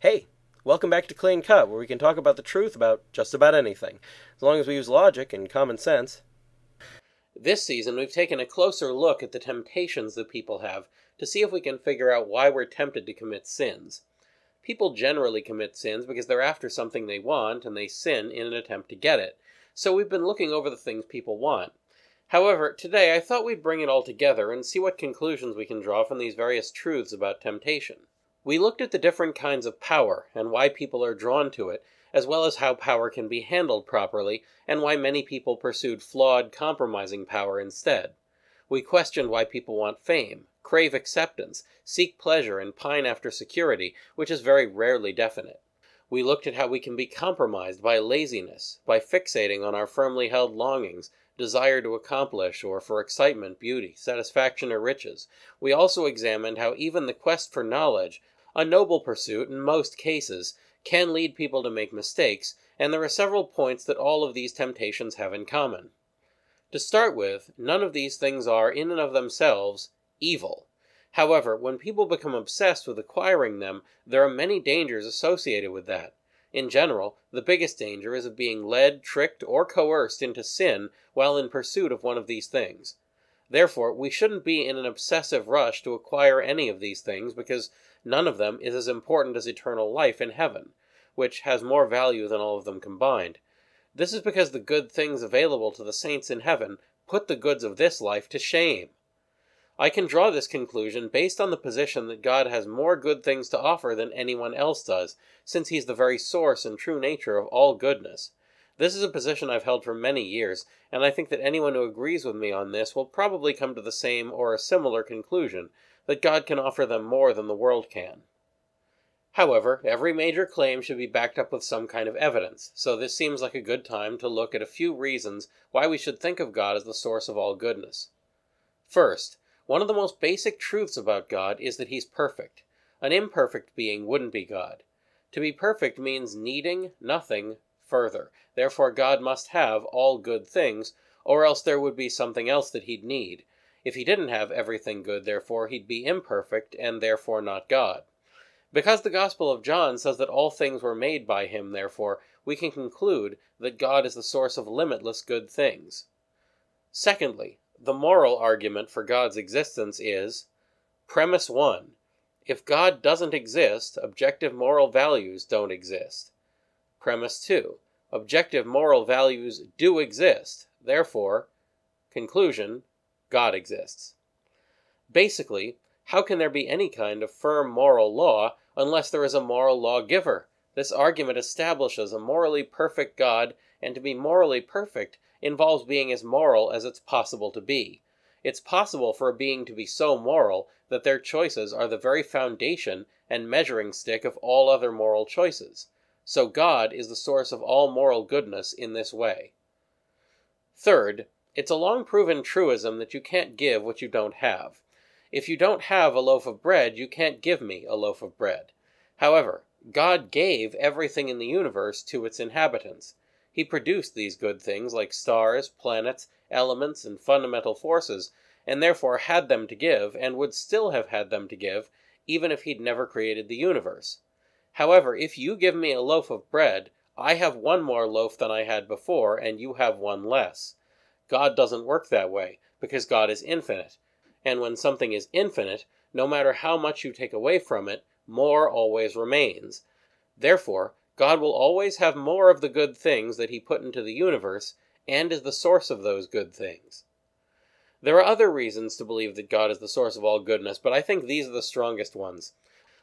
Hey, welcome back to Clean Cut, where we can talk about the truth about just about anything, as long as we use logic and common sense. This season, we've taken a closer look at the temptations that people have to see if we can figure out why we're tempted to commit sins. People generally commit sins because they're after something they want and they sin in an attempt to get it. So we've been looking over the things people want. However, today I thought we'd bring it all together and see what conclusions we can draw from these various truths about temptation. We looked at the different kinds of power and why people are drawn to it, as well as how power can be handled properly and why many people pursued flawed, compromising power instead. We questioned why people want fame, crave acceptance, seek pleasure, and pine after security, which is very rarely definite. We looked at how we can be compromised by laziness, by fixating on our firmly held longings, desire to accomplish, or for excitement, beauty, satisfaction, or riches. We also examined how even the quest for knowledge, a noble pursuit in most cases, can lead people to make mistakes, and there are several points that all of these temptations have in common. To start with, none of these things are, in and of themselves, evil. However, when people become obsessed with acquiring them, there are many dangers associated with that. In general, the biggest danger is of being led, tricked, or coerced into sin while in pursuit of one of these things. Therefore, we shouldn't be in an obsessive rush to acquire any of these things because none of them is as important as eternal life in heaven, which has more value than all of them combined. This is because the good things available to the saints in heaven put the goods of this life to shame. I can draw this conclusion based on the position that God has more good things to offer than anyone else does, since He's the very source and true nature of all goodness. This is a position I've held for many years, and I think that anyone who agrees with me on this will probably come to the same or a similar conclusion that God can offer them more than the world can. However, every major claim should be backed up with some kind of evidence, so this seems like a good time to look at a few reasons why we should think of God as the source of all goodness. First, one of the most basic truths about God is that He's perfect. An imperfect being wouldn't be God. To be perfect means needing nothing further. Therefore, God must have all good things, or else there would be something else that He'd need. If He didn't have everything good, therefore, He'd be imperfect, and therefore not God. Because the Gospel of John says that all things were made by Him, therefore, we can conclude that God is the source of limitless good things. Secondly, the moral argument for God's existence is Premise 1 If God doesn't exist, objective moral values don't exist. Premise 2 Objective moral values do exist. Therefore, conclusion God exists. Basically, how can there be any kind of firm moral law unless there is a moral lawgiver? This argument establishes a morally perfect God, and to be morally perfect involves being as moral as it's possible to be. It's possible for a being to be so moral that their choices are the very foundation and measuring stick of all other moral choices. So God is the source of all moral goodness in this way. Third, it's a long proven truism that you can't give what you don't have. If you don't have a loaf of bread, you can't give me a loaf of bread. However, God gave everything in the universe to its inhabitants. He produced these good things like stars, planets, elements, and fundamental forces, and therefore had them to give, and would still have had them to give, even if he'd never created the universe. However, if you give me a loaf of bread, I have one more loaf than I had before, and you have one less. God doesn't work that way, because God is infinite. And when something is infinite, no matter how much you take away from it, more always remains. Therefore, God will always have more of the good things that He put into the universe, and is the source of those good things. There are other reasons to believe that God is the source of all goodness, but I think these are the strongest ones.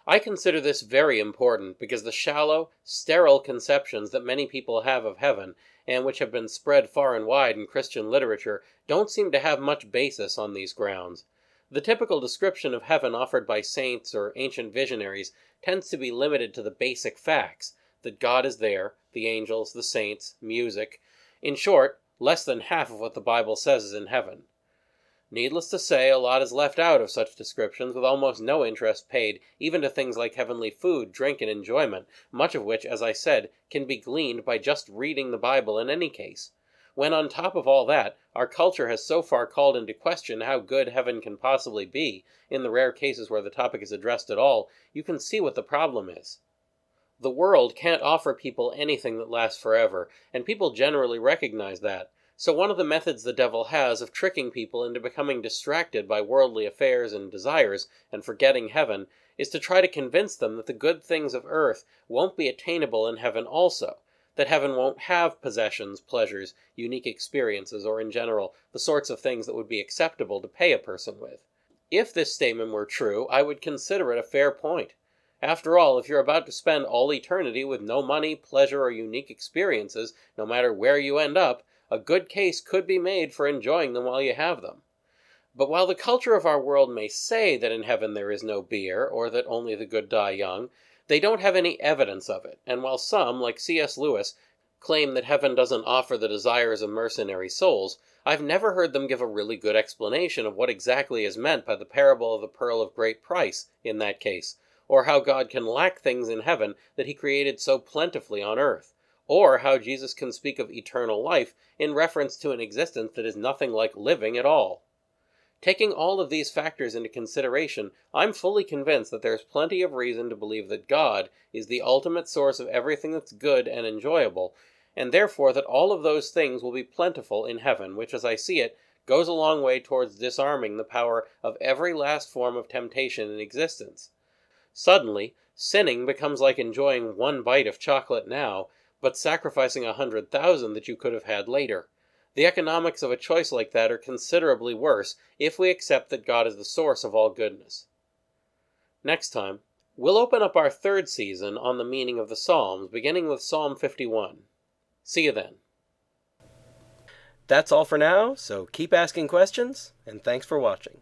I consider this very important because the shallow, sterile conceptions that many people have of heaven, and which have been spread far and wide in Christian literature, don't seem to have much basis on these grounds. The typical description of heaven offered by saints or ancient visionaries tends to be limited to the basic facts that God is there, the angels, the saints, music. In short, less than half of what the Bible says is in heaven. Needless to say, a lot is left out of such descriptions, with almost no interest paid even to things like heavenly food, drink, and enjoyment, much of which, as I said, can be gleaned by just reading the Bible in any case. When on top of all that, our culture has so far called into question how good heaven can possibly be, in the rare cases where the topic is addressed at all, you can see what the problem is. The world can't offer people anything that lasts forever, and people generally recognize that. So, one of the methods the devil has of tricking people into becoming distracted by worldly affairs and desires and forgetting heaven is to try to convince them that the good things of earth won't be attainable in heaven also, that heaven won't have possessions, pleasures, unique experiences, or in general, the sorts of things that would be acceptable to pay a person with. If this statement were true, I would consider it a fair point. After all, if you're about to spend all eternity with no money, pleasure, or unique experiences, no matter where you end up, a good case could be made for enjoying them while you have them. But while the culture of our world may say that in heaven there is no beer, or that only the good die young, they don't have any evidence of it, and while some, like C.S. Lewis, claim that heaven doesn't offer the desires of mercenary souls, I've never heard them give a really good explanation of what exactly is meant by the parable of the pearl of great price in that case, or how God can lack things in heaven that he created so plentifully on earth or how Jesus can speak of eternal life in reference to an existence that is nothing like living at all. Taking all of these factors into consideration, I'm fully convinced that there's plenty of reason to believe that God is the ultimate source of everything that's good and enjoyable, and therefore that all of those things will be plentiful in heaven, which, as I see it, goes a long way towards disarming the power of every last form of temptation in existence. Suddenly, sinning becomes like enjoying one bite of chocolate now but sacrificing a hundred thousand that you could have had later. The economics of a choice like that are considerably worse if we accept that God is the source of all goodness. Next time, we'll open up our third season on the meaning of the Psalms, beginning with Psalm 51. See you then. That's all for now, so keep asking questions, and thanks for watching.